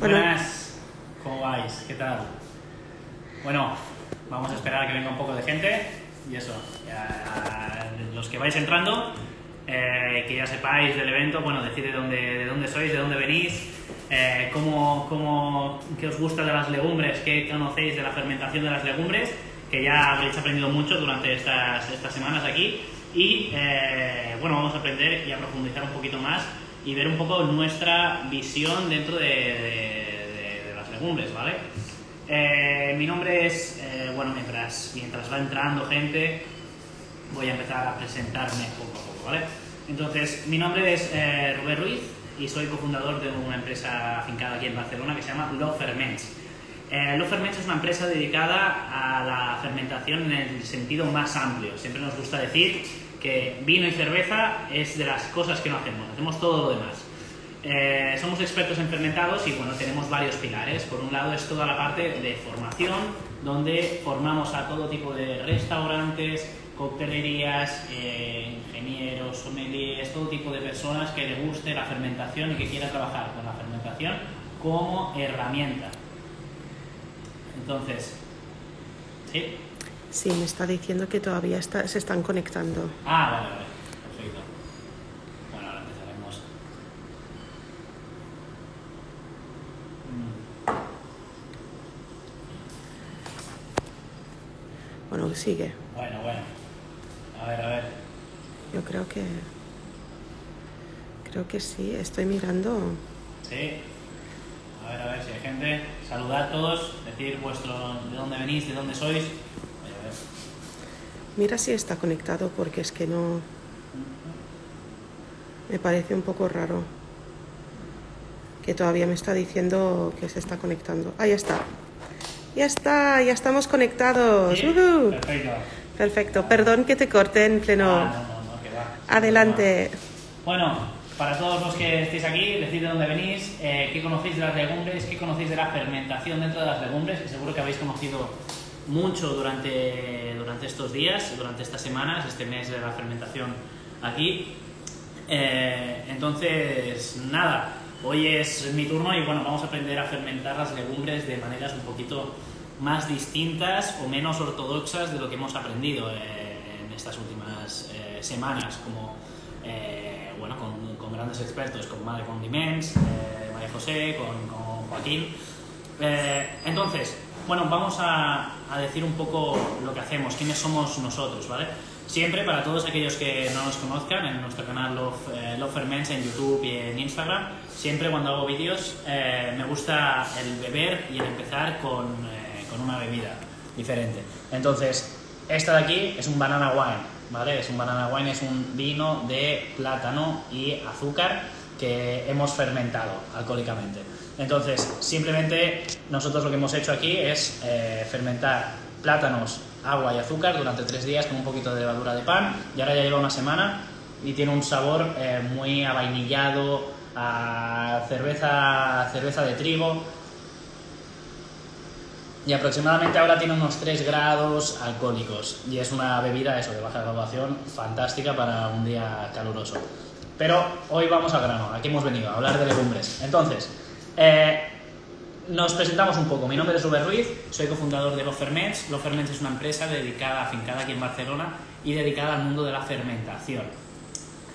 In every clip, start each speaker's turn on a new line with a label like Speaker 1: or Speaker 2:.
Speaker 1: Bueno.
Speaker 2: Buenas, ¿cómo vais? ¿Qué tal? Bueno, vamos a esperar a que venga un poco de gente y eso, ya, los que vais entrando, eh, que ya sepáis del evento, bueno, decid de dónde, de dónde sois, de dónde venís, eh, cómo, cómo, qué os gusta de las legumbres, qué conocéis de la fermentación de las legumbres, que ya habréis aprendido mucho durante estas, estas semanas aquí. Y eh, bueno, vamos a aprender y a profundizar un poquito más y ver un poco nuestra visión dentro de, de- de- de las legumbres, ¿vale? Eh, mi nombre es, eh, bueno, mientras, mientras va entrando gente, voy a empezar a presentarme poco a poco, ¿vale? Entonces, mi nombre es eh, Rubén Ruiz y soy cofundador de una empresa afincada aquí en Barcelona que se llama Lo Ferments. Eh, Lo Ferments es una empresa dedicada a la fermentación en el sentido más amplio. Siempre nos gusta decir que vino y cerveza es de las cosas que no hacemos, hacemos todo lo demás. Eh, somos expertos en fermentados y bueno, tenemos varios pilares. Por un lado es toda la parte de formación, donde formamos a todo tipo de restaurantes, coctelerías, eh, ingenieros, sommeliers, todo tipo de personas que le guste la fermentación y que quiera trabajar con la fermentación como herramienta. Entonces, ¿sí?
Speaker 1: Sí, me está diciendo que todavía está- se están conectando.
Speaker 2: Ah, vale, vale, perfecto. Bueno, ahora empezaremos. Mm.
Speaker 1: Bueno, sigue.
Speaker 2: Bueno, bueno. A ver, a ver.
Speaker 1: Yo creo que... Creo que sí, estoy mirando.
Speaker 2: Sí. A ver, a ver si hay gente. Saludad a todos, decir vuestro de dónde venís, de dónde sois.
Speaker 1: Mira si está conectado porque es que no... Me parece un poco raro. Que todavía me está diciendo que se está conectando. Ah, ya está. Ya está, ya estamos conectados.
Speaker 2: Perfecto.
Speaker 1: Perfecto. Perdón que te corte en pleno...
Speaker 2: Ah, no, no, no, que va.
Speaker 1: Adelante.
Speaker 2: Bueno, para todos los que estéis aquí, decid de dónde venís, eh, qué conocéis de las legumbres, qué conocéis de la fermentación dentro de las legumbres, que seguro que habéis conocido mucho durante, durante días, durante estas semanas, este mes de la fermentación aquí. Eh, entonces, nada, hoy es mi turno y bueno, vamos a aprender a fermentar las legumbres de maneras un poquito más distintas o menos ortodoxas de lo que hemos aprendido eh, en estas últimas eh, semanas, como eh, bueno, con, grandes expertos como Madre Condiments, María José, con, con Joaquín. Entonces, bueno, vamos a, decir un poco lo que hacemos, quiénes somos nosotros, ¿vale? Siempre, para todos aquellos que no nos conozcan, en nuestro canal Love, eh, Love Ferments en YouTube y en Instagram, siempre cuando hago vídeos eh, me gusta el beber y el empezar con, eh, con una bebida diferente. Entonces, esta de aquí es un banana wine, ¿vale? Es un banana wine, es un vino de plátano y azúcar que hemos fermentado alcohólicamente. Entonces, simplemente nosotros lo que hemos hecho aquí es eh, fermentar plátanos, agua y azúcar durante tres días con un poquito de levadura de pan y ahora ya lleva una semana y tiene un sabor eh, muy avainillado, a cerveza, cerveza de trigo y aproximadamente ahora tiene unos 3 grados alcohólicos y es una bebida eso de baja graduación fantástica para un día caluroso. Pero hoy vamos al grano, aquí hemos venido a hablar de legumbres. Entonces, eh, nos presentamos un poco. Mi nombre es Rubén Ruiz, soy cofundador de Lo Ferments. Lo Ferments es una empresa dedicada, afincada aquí en Barcelona y dedicada al mundo de la fermentación.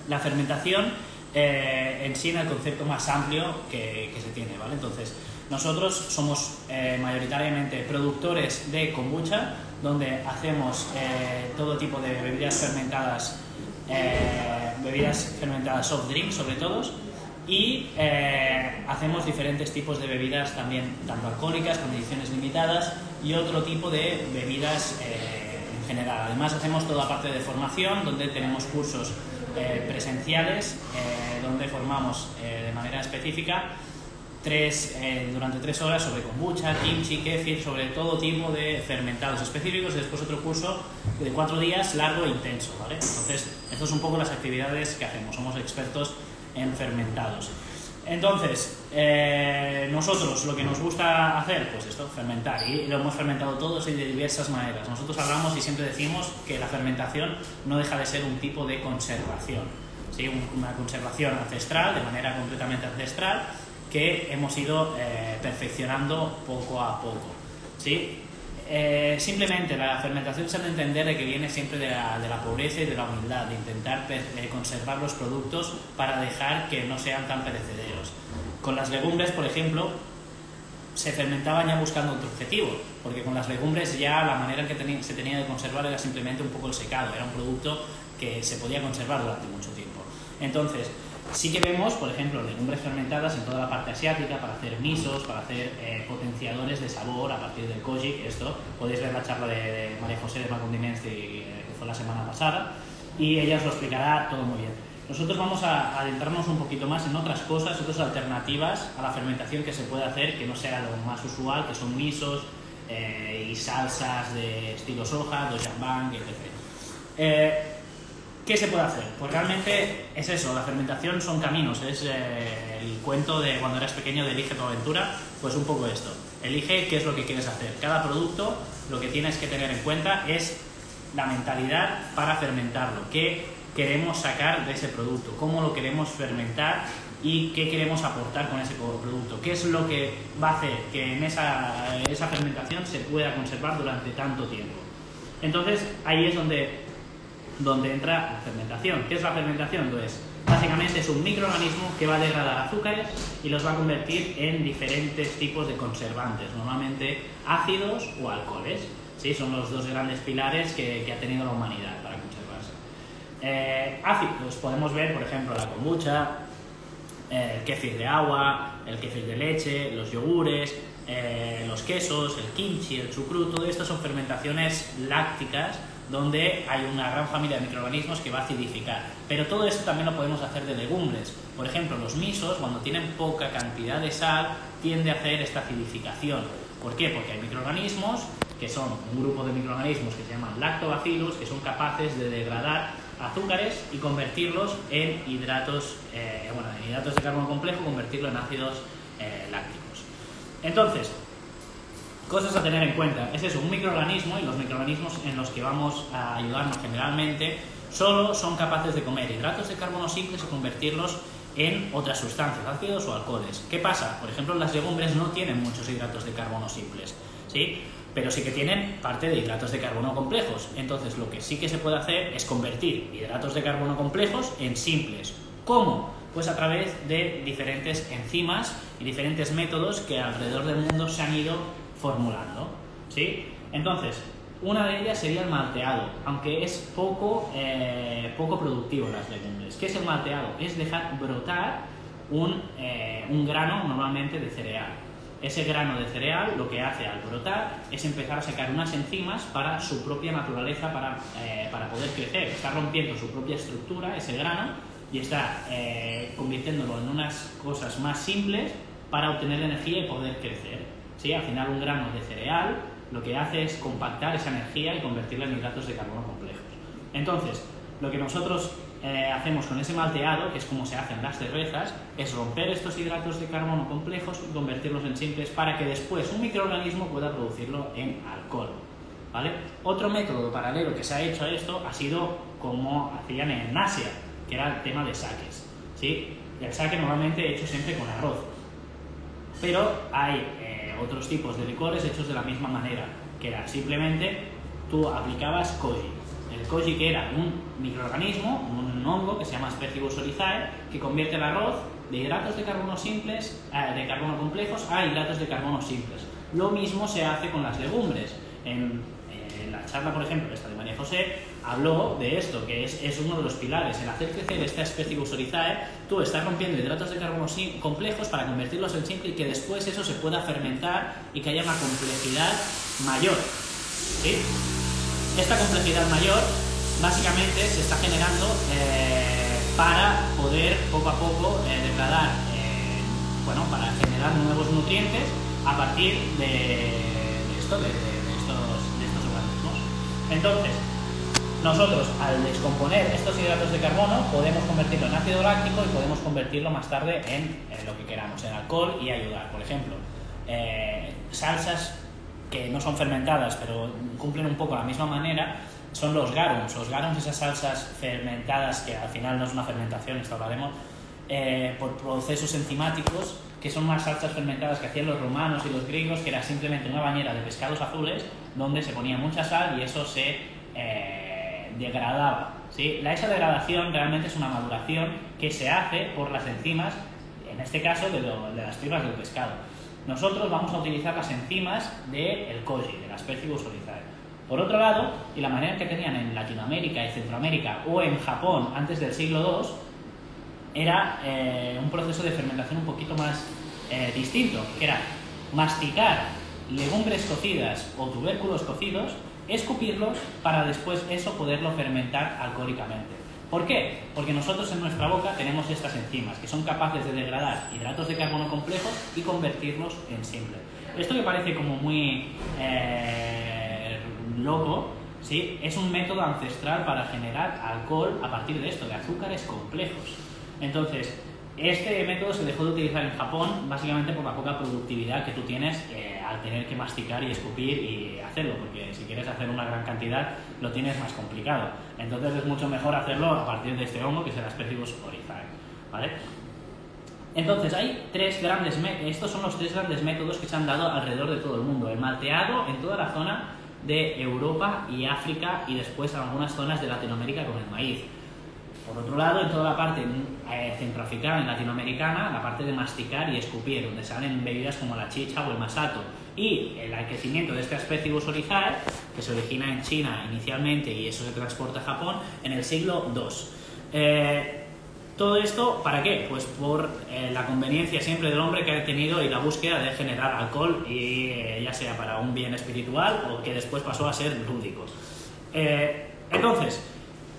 Speaker 2: La fermentación eh, en sí en el concepto más amplio que, que se tiene, ¿vale? Entonces, nosotros somos eh, mayoritariamente productores de kombucha, donde hacemos eh, todo tipo de bebidas fermentadas, eh, bebidas fermentadas soft drink sobre todo, y eh, hacemos diferentes tipos de bebidas también, tanto alcohólicas, con ediciones limitadas, y otro tipo de bebidas eh, en general. Además hacemos toda parte de formación, donde tenemos cursos eh, presenciales, donde formamos de manera específica tres, eh, durante tres horas sobre kombucha, kimchi, kefir, sobre todo tipo de fermentados específicos y después otro curso de cuatro días largo e intenso, ¿vale? Entonces, estas son un poco las actividades que hacemos, somos expertos en fermentados. Entonces, eh, nosotros lo que nos gusta hacer, pues esto, fermentar, y lo hemos fermentado todos y de diversas maneras. Nosotros hablamos y siempre decimos que la fermentación no deja de ser un tipo de conservación, ¿sí? Un- una conservación ancestral, de manera completamente ancestral, que hemos ido eh, perfeccionando poco a poco. ¿sí? Eh, simplemente la fermentación se ha de entender de que viene siempre de la, de la, pobreza y de la humildad, de intentar eh, conservar los productos para dejar que no sean tan perecederos. Con las legumbres, por ejemplo, se fermentaban ya buscando otro objetivo, porque con las legumbres ya la manera que se tenía de conservar era simplemente un poco el secado, era un producto que se podía conservar durante mucho tiempo. Entonces, Sí que vemos, por ejemplo, legumbres fermentadas en toda la parte asiática para hacer misos, para hacer eh, potenciadores de sabor a partir del koji. Esto podéis ver la charla de, María José de Macondimens que fue la semana pasada y ella os lo explicará todo muy bien. Nosotros vamos a adentrarnos un poquito más en otras cosas, otras alternativas a la fermentación que se puede hacer que no sea lo más usual, que son misos eh, y salsas de estilo soja, dojambang, etc. Eh, ¿Qué se puede hacer? Pues realmente es eso, la fermentación son caminos, es eh, el cuento de cuando eras pequeño de elige tu aventura, pues un poco esto. Elige qué es lo que quieres hacer. Cada producto lo que tienes que tener en cuenta es la mentalidad para fermentarlo, qué queremos sacar de ese producto, cómo lo queremos fermentar y qué queremos aportar con ese producto, qué es lo que va a hacer que en esa, esa fermentación se pueda conservar durante tanto tiempo. Entonces ahí es donde donde entra la fermentación. ¿Qué es la fermentación? Pues básicamente es un microorganismo que va a degradar azúcares y los va a convertir en diferentes tipos de conservantes, normalmente ácidos o alcoholes. ¿sí? Son los dos grandes pilares que, ha tenido la humanidad para conservarse. Eh, ácidos, podemos ver, por ejemplo, la kombucha, el kéfir de agua, el kéfir de leche, los yogures, eh, los quesos, el kimchi, el chucrut, todo esto son fermentaciones lácticas donde hay una gran familia de microorganismos que va a acidificar. Pero todo esto también lo podemos hacer de legumbres. Por ejemplo, los misos, cuando tienen poca cantidad de sal, tiende a hacer esta acidificación. ¿Por qué? Porque hay microorganismos, que son un grupo de microorganismos que se llaman lactobacillus, que son capaces de degradar azúcares y convertirlos en hidratos, eh, bueno, en hidratos de carbono complejo, convertirlo en ácidos eh, lácticos. Entonces, Cosas a tener en cuenta. Es eso, un microorganismo y los microorganismos en los que vamos a ayudarnos generalmente solo son capaces de comer hidratos de carbono simples y convertirlos en otras sustancias, ácidos o alcoholes. ¿Qué pasa? Por ejemplo, las legumbres no tienen muchos hidratos de carbono simples, ¿sí? Pero sí que tienen parte de hidratos de carbono complejos. Entonces, lo que sí que se puede hacer es convertir hidratos de carbono complejos en simples. ¿Cómo? Pues a través de diferentes enzimas y diferentes métodos que alrededor del mundo se han ido formulando. ¿sí? Entonces, una de ellas sería el malteado, aunque es poco, eh, poco productivo las legumbres. ¿Qué es el malteado? Es dejar brotar un, eh, un grano normalmente de cereal. Ese grano de cereal lo que hace al brotar es empezar a sacar unas enzimas para su propia naturaleza, para, eh, para poder crecer. Está rompiendo su propia estructura, ese grano, y está convirtiéndolo en unas cosas más simples para obtener energía y poder crecer. ¿Sí? Al final un grano de cereal lo que hace es compactar esa energía y convertirla en hidratos de carbono complejos. Entonces, lo que nosotros eh, hacemos con ese malteado, que es como se hacen las cervezas, es romper estos hidratos de carbono complejos y convertirlos en simples para que después un microorganismo pueda producirlo en alcohol. ¿vale? Otro método paralelo que se ha hecho a esto ha sido como hacían en Asia, que era el tema de saques. ¿sí? El saque normalmente hecho siempre con arroz. Pero hay otros tipos de licores hechos de la misma manera, que era simplemente tú aplicabas koji. El koji que era un microorganismo, un hongo que se llama Aspergillus oryzae, que convierte el arroz de hidratos de carbono simples, eh, de carbono complejos a hidratos de carbono simples. Lo mismo se hace con las legumbres. En, la charla, por ejemplo, esta de María José, habló de esto, que es, es uno de los pilares, el hacer crecer esta especie gusorizae, tú estás rompiendo hidratos de carbono complejos para convertirlos en simple y que después eso se pueda fermentar y que haya una complejidad mayor. ¿sí? Esta complejidad mayor básicamente se está generando eh, para poder poco a poco eh, degradar, eh, bueno, para generar nuevos nutrientes a partir de, esto, de, estos, de estos organismos. Entonces, nosotros, al descomponer estos hidratos de carbono, podemos convertirlo en ácido láctico y podemos convertirlo más tarde en, lo que queramos, en alcohol y ayudar. Por ejemplo, eh, salsas que no son fermentadas, pero cumplen un poco la misma manera, son los garums. Los garums, esas salsas fermentadas, que al final no es una fermentación, esto hablaremos, eh, por procesos enzimáticos, que son unas salsas fermentadas que hacían los romanos y los griegos, que era simplemente una bañera de pescados azules donde se ponía mucha sal y eso se eh, degradaba. ¿sí? La, esa degradación realmente es una maduración que se hace por las enzimas, en este caso de, las fibras del pescado. Nosotros vamos a utilizar las enzimas del koji, de la especie Busolizae. Por otro lado, y la manera que tenían en Latinoamérica y Centroamérica o en Japón antes del siglo II, era eh, un proceso de fermentación un poquito más eh, distinto, que era masticar legumbres cocidas o tubérculos cocidos, escupirlos para después eso poderlo fermentar alcohólicamente. ¿Por qué? Porque nosotros en nuestra boca tenemos estas enzimas que son capaces de degradar hidratos de carbono complejos y convertirlos en simple. Esto que parece como muy eh, loco, ¿sí? es un método ancestral para generar alcohol a partir de esto, de azúcares complejos. Entonces, este método se dejó de utilizar en Japón básicamente por la poca productividad que tú tienes eh, al tener que masticar y escupir y hacerlo, porque si quieres hacer una gran cantidad lo tienes más complicado. Entonces es mucho mejor hacerlo a partir de este hongo que es el Aspergillus oryzae, ¿vale? Entonces hay tres grandes, estos son los tres grandes métodos que se han dado alrededor de todo el mundo. El malteado en toda la zona de Europa y África y después en algunas zonas de Latinoamérica con el maíz. Por otro lado, en toda la parte eh, centroafricana y latinoamericana, la parte de masticar y escupir, donde salen bebidas como la chicha o el masato. Y el crecimiento de esta especie busolizae, que se origina en China inicialmente y eso se transporta a Japón, en el siglo II. Eh, todo esto, ¿para qué? Pues por eh, la conveniencia siempre del hombre que ha tenido y la búsqueda de generar alcohol, y, ya sea para un bien espiritual o que después pasó a ser lúdico. entonces,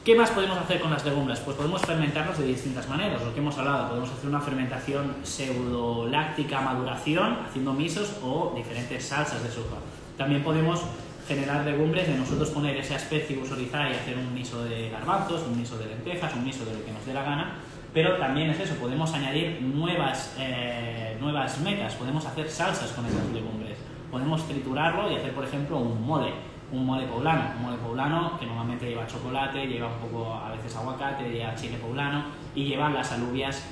Speaker 2: ¿Qué más podemos hacer con las legumbres? Pues podemos fermentarlos de distintas maneras, lo que hemos hablado, podemos hacer una fermentación pseudo-láctica, maduración, haciendo misos o diferentes salsas de soja. También podemos generar legumbres de nosotros poner esa especie usorizar y hacer un miso de garbanzos, un miso de lentejas, un miso de lo que nos dé la gana, pero también es eso, podemos añadir nuevas, eh, nuevas metas, podemos hacer salsas con esas legumbres, podemos triturarlo y hacer, por ejemplo, un mole un mole poblano, un mole poblano que normalmente lleva chocolate, lleva un poco a veces aguacate, lleva chile poblano y lleva las alubias.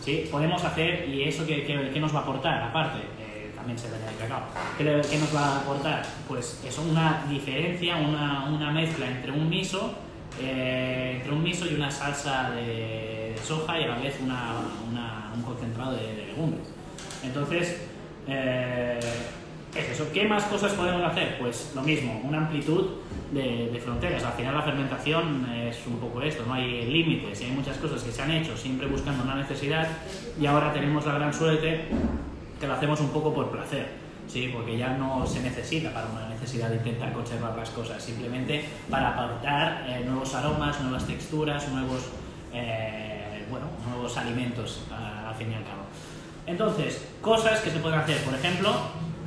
Speaker 2: ¿Sí? Podemos hacer, y eso que, nos va a aportar, aparte, eh, también se ve el cacao, ¿qué, nos va a aportar? Pues es una diferencia, una, una mezcla entre un miso, eh, entre un miso y una salsa de, soja y a la vez una, un concentrado de, legumbres. Entonces, eh, es eso. ¿Qué más cosas podemos hacer? Pues lo mismo, una amplitud de, fronteras. Al final la fermentación es un poco esto, no hay límites y hay muchas cosas que se han hecho siempre buscando una necesidad y ahora tenemos la gran suerte que lo hacemos un poco por placer. Sí, porque ya no se necesita para una necesidad de intentar conservar las cosas, simplemente para aportar eh, nuevos aromas, nuevas texturas, nuevos, eh, bueno, nuevos alimentos al fin y al cabo. Entonces, cosas que se pueden hacer, por ejemplo,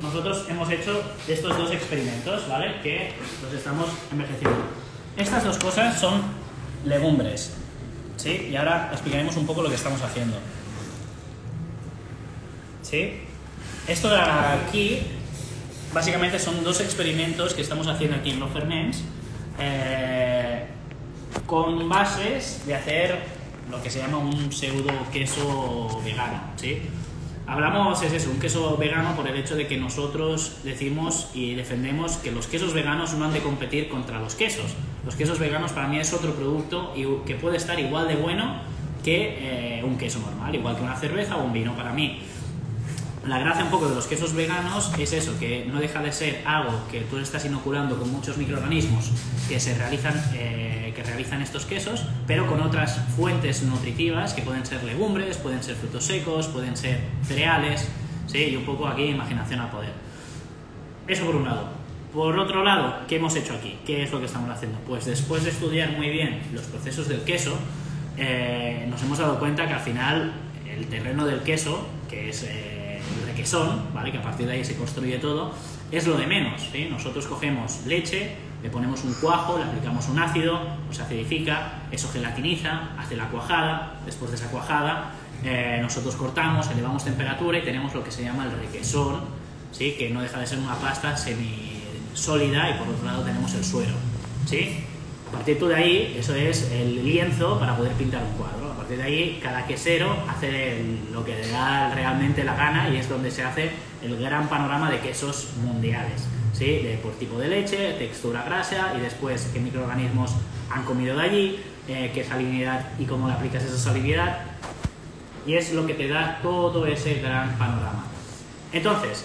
Speaker 2: nosotros hemos hecho estos dos experimentos, ¿vale? Que los estamos envejeciendo. Estas dos cosas son legumbres, ¿sí? Y ahora explicaremos un poco lo que estamos haciendo. ¿Sí? Esto de aquí, básicamente son dos experimentos que estamos haciendo aquí en los Ferments, eh, con bases de hacer lo que se llama un pseudo queso vegano, ¿sí? Hablamos, es eso, un queso vegano por el hecho de que nosotros decimos y defendemos que los quesos veganos no han de competir contra los quesos. Los quesos veganos para mí es otro producto que puede estar igual de bueno que eh, un queso normal, igual que una cerveza o un vino para mí. La gracia un poco de los quesos veganos es eso, que no deja de ser algo que tú estás inoculando con muchos microorganismos que se realizan, eh, que realizan estos quesos, pero con otras fuentes nutritivas que pueden ser legumbres, pueden ser frutos secos, pueden ser cereales, ¿sí? y un poco aquí imaginación al poder. Eso por un lado. Por otro lado, ¿qué hemos hecho aquí? ¿Qué es lo que estamos haciendo? Pues después de estudiar muy bien los procesos del queso, eh, nos hemos dado cuenta que al final el terreno del queso, que es... Eh, de que son, ¿vale? que a partir de ahí se construye todo, es lo de menos. Nosotros cogemos leche, le ponemos un cuajo, le aplicamos un ácido, se acidifica, eso gelatiniza, hace la cuajada, después de esa cuajada eh, nosotros cortamos, elevamos temperatura y tenemos lo que se llama el requesón, ¿sí? que no deja de ser una pasta semi-sólida y por otro lado tenemos el suero. ¿sí? A partir de ahí, eso es el lienzo para poder pintar un cuadro partir de ahí, cada quesero hace lo que le da realmente la gana y es donde se hace el gran panorama de quesos mundiales. ¿sí? De, por tipo de leche, textura grasa y después qué microorganismos han comido de allí, eh, qué salinidad y cómo le aplicas esa salinidad. Y es lo que te da todo ese gran panorama. Entonces,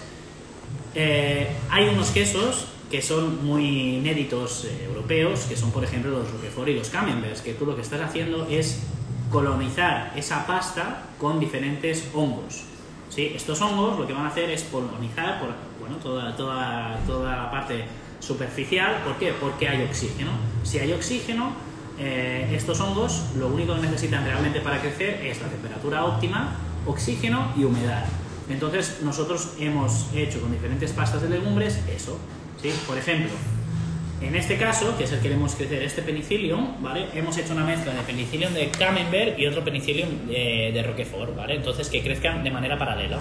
Speaker 2: eh, hay unos quesos que son muy inéditos eh, europeos, que son por ejemplo los Roquefort y los Camemberts, que tú lo que estás haciendo es colonizar esa pasta con diferentes hongos. ¿sí? Estos hongos lo que van a hacer es colonizar por, bueno, toda, toda, toda la parte superficial. ¿Por qué? Porque hay oxígeno. Si hay oxígeno, eh, estos hongos lo único que necesitan realmente para crecer es la temperatura óptima, oxígeno y humedad. Entonces nosotros hemos hecho con diferentes pastas de legumbres eso. ¿sí? Por ejemplo, en este caso, que es el que queremos crecer, este penicillium, ¿vale? Hemos hecho una mezcla de penicillium de Camembert y otro penicillium de, de Roquefort, ¿vale? Entonces que crezcan de manera paralela.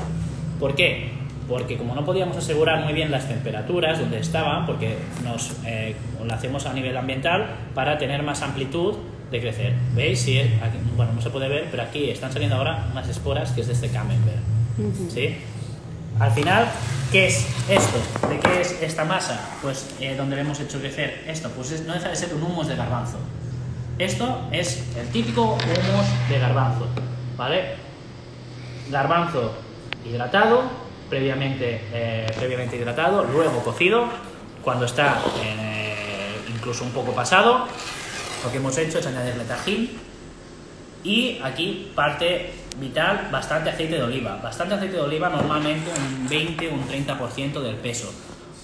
Speaker 2: ¿Por qué? Porque como no podíamos asegurar muy bien las temperaturas donde estaban, porque nos eh, lo hacemos a nivel ambiental para tener más amplitud de crecer. ¿Veis? Sí, aquí- bueno, no se puede ver, pero aquí están saliendo ahora unas esporas que es de este Camembert. ¿Sí? Al final, ¿qué es esto? ¿De qué es esta masa? Pues eh, donde le hemos hecho crecer esto, pues es- no deja de ser un humus de garbanzo. Esto es el típico humus de garbanzo, ¿vale? Garbanzo hidratado, previamente, eh, previamente hidratado, luego cocido, cuando está eh, incluso un poco pasado, lo que hemos hecho es añadirle tajín, y aquí parte vital, bastante aceite de oliva. Bastante aceite de oliva, normalmente un 20 o un 30% del peso.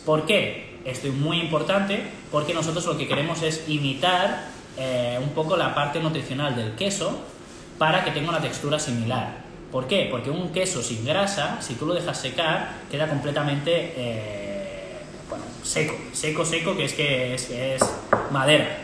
Speaker 2: ¿Por qué? Esto es muy importante porque nosotros lo que queremos es imitar eh, un poco la parte nutricional del queso para que tenga una textura similar. ¿Por qué? Porque un queso sin grasa, si tú lo dejas secar, queda completamente eh, bueno, seco. Seco, seco, que es que es, que es madera.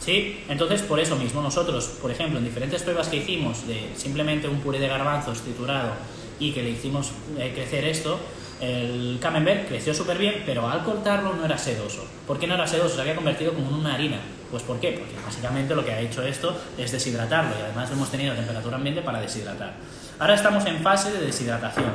Speaker 2: ¿Sí? Entonces, por eso mismo, nosotros, por ejemplo, en diferentes pruebas que hicimos de simplemente un puré de garbanzos triturado y que le hicimos eh, crecer esto, el camembert creció súper bien, pero al cortarlo no era sedoso. ¿Por qué no era sedoso? Se había convertido como en una harina. Pues ¿por qué? Porque básicamente lo que ha hecho esto es deshidratarlo y además hemos tenido temperatura ambiente para deshidratar. Ahora estamos en fase de deshidratación.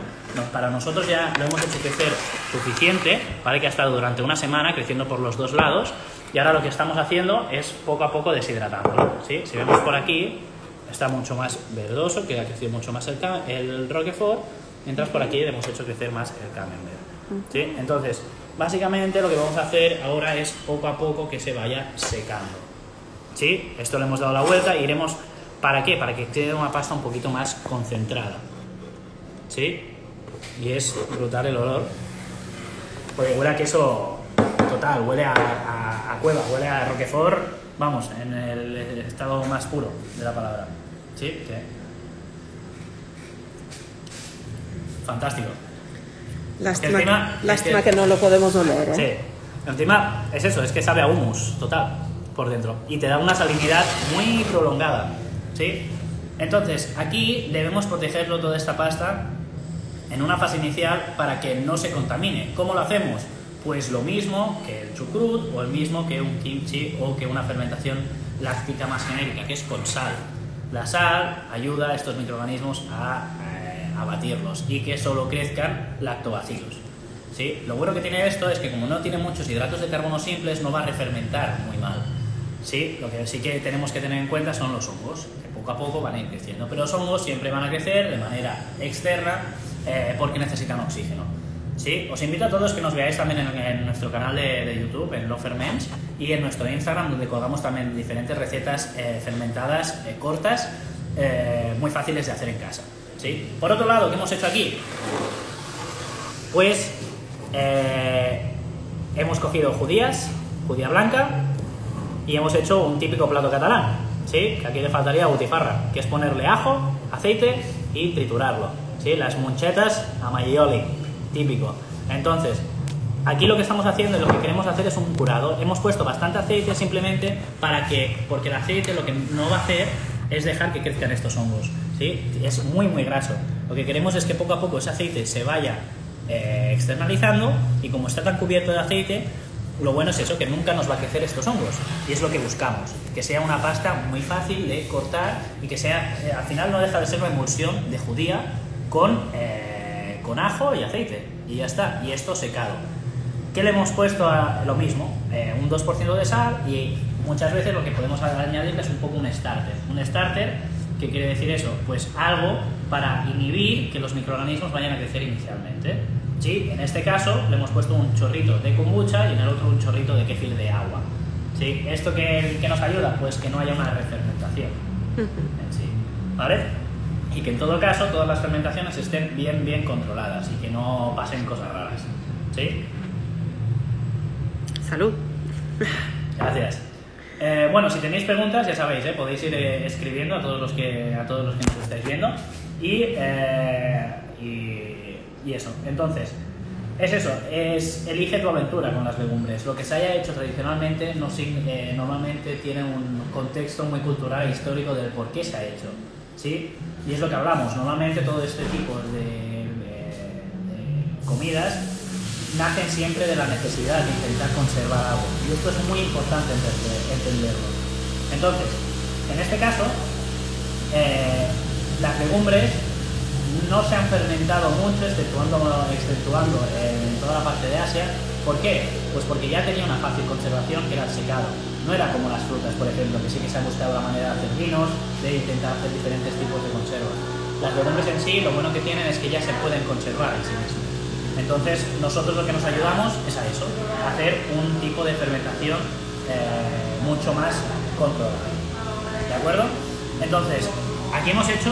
Speaker 2: Para nosotros ya lo hemos hecho crecer suficiente, ¿vale? Que ha estado durante una semana creciendo por los dos lados y ahora lo que estamos haciendo es poco a poco deshidratándolo. Si vemos por aquí, está mucho más verdoso, que ha crecido mucho más el, el Roquefort, mientras por aquí hemos hecho crecer más el Camembert. ¿sí? Entonces, básicamente lo que vamos a hacer ahora es poco a poco que se vaya secando. ¿sí? Esto le hemos dado la vuelta y iremos... ¿Para qué? Para que quede una pasta un poquito más concentrada. ¿Sí? Y es brutal el olor. Porque huele a queso total, huele a, a- a cueva, huele a Roquefort, vamos, en el estado más puro de la palabra. ¿Sí? que- Fantástico.
Speaker 1: Lástima, lástima
Speaker 2: es que-
Speaker 1: que no lo podemos oler, ¿eh?
Speaker 2: Sí. Encima es eso, es que sabe a humus, total, por dentro. Y te da una salinidad muy prolongada. ¿Sí? Entonces, aquí debemos protegerlo toda esta pasta en una fase inicial para que no se contamine. ¿Cómo lo hacemos? Pues lo mismo que el chucrut o el mismo que un kimchi o que una fermentación láctica más genérica, que es con sal. La sal ayuda a estos microorganismos a abatirlos y que solo crezcan lactobacilos. ¿Sí? Lo bueno que tiene esto es que como no tiene muchos hidratos de carbono simples, no va a refermentar muy mal. ¿Sí? Lo que sí que tenemos que tener en cuenta son los hongos, que poco a poco van a ir creciendo. Pero los hongos siempre van a crecer de manera externa eh, porque necesitan oxígeno. ¿Sí? Os invito a todos que nos veáis también en, en nuestro canal de, de YouTube, en Lo Ferments, y en nuestro Instagram, donde colgamos también diferentes recetas eh, fermentadas eh, cortas, eh, muy fáciles de hacer en casa. ¿Sí? Por otro lado, ¿qué hemos hecho aquí? Pues eh, hemos cogido judías, judía blanca, y hemos hecho un típico plato catalán, ¿sí? Que aquí le faltaría butifarra, que es ponerle ajo, aceite y triturarlo, ¿sí? Las monchetas a maioli, típico. Entonces, aquí lo que estamos haciendo y lo que queremos hacer es un curado. Hemos puesto bastante aceite simplemente para que, porque el aceite lo que no va a hacer es dejar que crezcan estos hongos, ¿sí? Es muy, muy graso. Lo que queremos es que poco a poco ese aceite se vaya eh, externalizando y como está tan cubierto de aceite, lo bueno es eso, que nunca nos va a crecer estos hongos. Y es lo que buscamos, que sea una pasta muy fácil de cortar y que sea, eh, al final no deja de ser una emulsión de judía con, eh, con ajo y aceite. Y ya está, y esto secado. ¿Qué le hemos puesto a lo mismo? Eh, un 2% de sal y muchas veces lo que podemos añadirle es un poco un starter. Un starter, ¿qué quiere decir eso? Pues algo para inhibir que los microorganismos vayan a crecer inicialmente. ¿Sí? En este caso le hemos puesto un chorrito de kombucha y en el otro un chorrito de kefir de agua. ¿Sí? ¿Esto qué, qué nos ayuda? Pues que no haya una refermentación en sí. ¿Vale? Y que en todo caso todas las fermentaciones estén bien, bien controladas y que no pasen cosas raras. ¿Sí?
Speaker 1: Salud.
Speaker 2: Gracias. Eh, bueno, si tenéis preguntas, ya sabéis, ¿eh? podéis ir eh, escribiendo a todos los que a todos los que nos estáis viendo y, eh, y, y eso. Entonces, es eso, es elige tu aventura con las legumbres. Lo que se haya hecho tradicionalmente no, normalmente tiene un contexto muy cultural e histórico del por qué se ha hecho. ¿sí? Y es lo que hablamos. Normalmente todo este tipo de- de comidas nacen siempre de la necesidad de intentar conservar algo. Y esto es muy importante entender- entenderlo. Entonces, en este caso, eh, las legumbres no se han fermentado mucho, exceptuando, exceptuando en toda la parte de Asia. ¿Por qué? Pues porque ya tenía una fácil conservación que era el secado. No era como las frutas, por ejemplo, que sí que se ha buscado la manera de hacer vinos, de intentar hacer diferentes tipos de conservas. Las legumbres en sí, lo bueno que tienen es que ya se pueden conservar en sí mismas. Entonces, nosotros lo que nos ayudamos es a eso, a hacer un tipo de fermentación eh, mucho más controlada. ¿De acuerdo? Entonces, aquí hemos hecho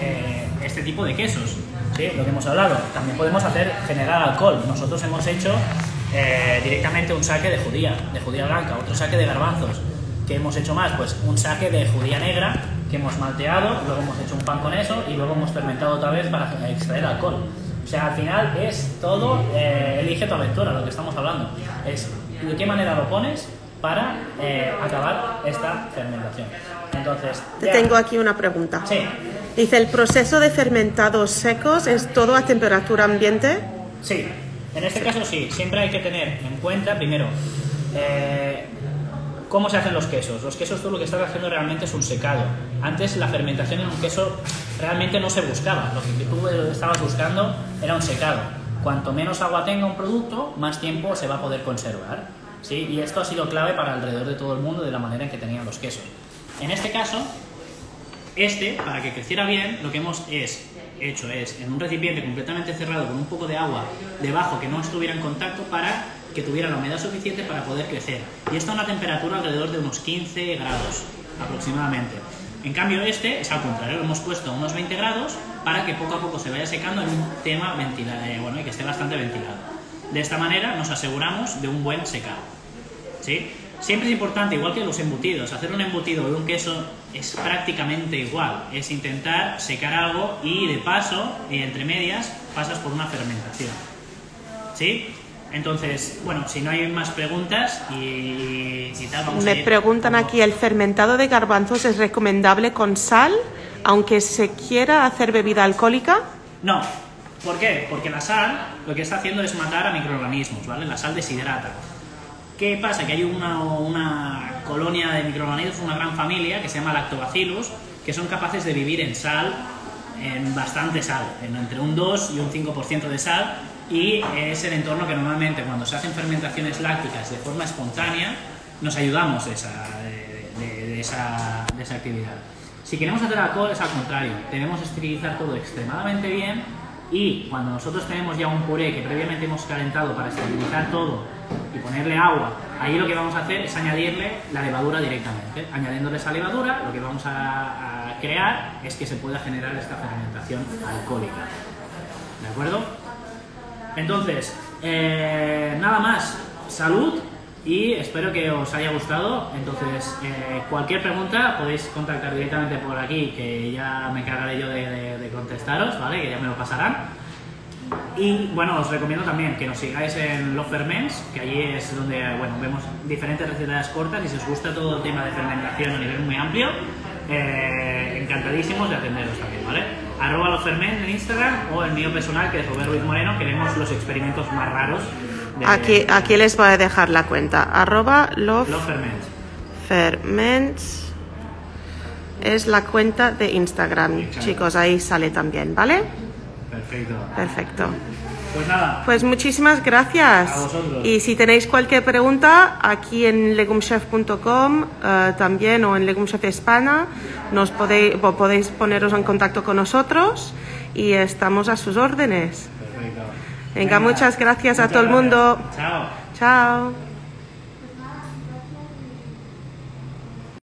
Speaker 2: eh, este tipo de quesos, ¿sí? lo que hemos hablado. También podemos hacer generar alcohol. Nosotros hemos hecho eh, directamente un saque de judía, de judía blanca, otro saque de garbanzos. ¿Qué hemos hecho más? Pues un saque de judía negra que hemos malteado, luego hemos hecho un pan con eso y luego hemos fermentado otra vez para extraer alcohol. O sea, al final es todo, eh, elige tu aventura, lo que estamos hablando. Es de qué manera lo pones para eh, acabar esta fermentación. Entonces,
Speaker 1: Te
Speaker 2: ya-
Speaker 1: tengo aquí una pregunta.
Speaker 2: Sí,
Speaker 1: Dice, ¿el proceso de fermentados secos es todo a temperatura ambiente?
Speaker 2: sí. En este caso sí, siempre hay que tener en cuenta, primero, eh, cómo se hacen los quesos. Los quesos tú lo que estás haciendo realmente es un secado. Antes la fermentación en un queso realmente no se buscaba. Lo que tú estabas buscando era un secado. Cuanto menos agua tenga un producto, más tiempo se va a poder conservar. ¿sí? Y esto ha sido clave para alrededor de todo el mundo de la manera en que tenían los quesos. En este caso, este, para que creciera bien, lo que hemos es, hecho es en un recipiente completamente cerrado con un poco de agua debajo que no estuviera en contacto para que tuviera la humedad suficiente para poder crecer. Y esto a una temperatura alrededor de unos 15 grados aproximadamente. En cambio este es al contrario, lo hemos puesto a unos 20 grados para que poco a poco se vaya secando en un tema ventilado, eh, bueno, y que esté bastante ventilado. De esta manera nos aseguramos de un buen secado. ¿sí? Siempre es importante, igual que los embutidos, hacer un embutido de un queso es prácticamente igual. Es intentar secar algo y de paso, entre medias, pasas por una fermentación. ¿Sí? Entonces, bueno, si no hay más preguntas y, y tal, vamos a
Speaker 1: Me
Speaker 2: ir
Speaker 1: preguntan
Speaker 2: como-
Speaker 1: aquí, ¿el fermentado de garbanzos es recomendable con sal, aunque se quiera hacer bebida alcohólica?
Speaker 2: No. ¿Por qué? Porque la sal lo que está haciendo es matar a microorganismos, ¿vale? La sal deshidrata. ¿Qué pasa? Que hay una, una colonia de microorganismos, una gran familia que se llama Lactobacillus, que son capaces de vivir en sal, en bastante sal, en entre un 2 y un 5% de sal, y es el entorno que normalmente cuando se hacen fermentaciones lácticas de forma espontánea, nos ayudamos de esa, de- de- de esa, esa actividad. Si queremos hacer alcohol es al contrario, debemos esterilizar todo extremadamente bien y cuando nosotros tenemos ya un puré que previamente hemos calentado para esterilizar todo y ponerle agua, ahí lo que vamos a hacer es añadirle la levadura directamente. Añadiéndole esa levadura, lo que vamos a, a crear es que se pueda generar esta fermentación alcohólica. ¿De acuerdo? Entonces, eh, nada más. Salud y espero que os haya gustado. Entonces, eh, cualquier pregunta podéis contactar directamente por aquí, que ya me encargaré yo de, contestaros, ¿vale? Que ya me lo pasarán. Y bueno, os recomiendo también que nos sigáis en Los Ferments, que allí es donde bueno, vemos diferentes recetas cortas y si os gusta todo el tema de fermentación a nivel muy amplio, eh, encantadísimos de atenderos también, ¿vale? Arroba Los en Instagram o el mío personal, que es Robert Ruiz Moreno, que vemos los experimentos más raros de-
Speaker 1: Aquí, aquí les voy a dejar la cuenta. Arroba love
Speaker 2: Love Ferments.
Speaker 1: ferments. Es la cuenta de Instagram.
Speaker 2: Exacto.
Speaker 1: Chicos, ahí sale también, ¿vale?
Speaker 2: Perfecto.
Speaker 1: Perfecto.
Speaker 2: Pues nada,
Speaker 1: Pues muchísimas gracias.
Speaker 2: A vosotros.
Speaker 1: Y si tenéis cualquier pregunta, aquí en legumchef.com eh, también o en Legumchef España, nos podéis, po- podéis poneros en contacto con nosotros y estamos a sus órdenes.
Speaker 2: perfecto.
Speaker 1: Venga, muchas gracias a todo el mundo.
Speaker 2: Chao.
Speaker 1: Chao.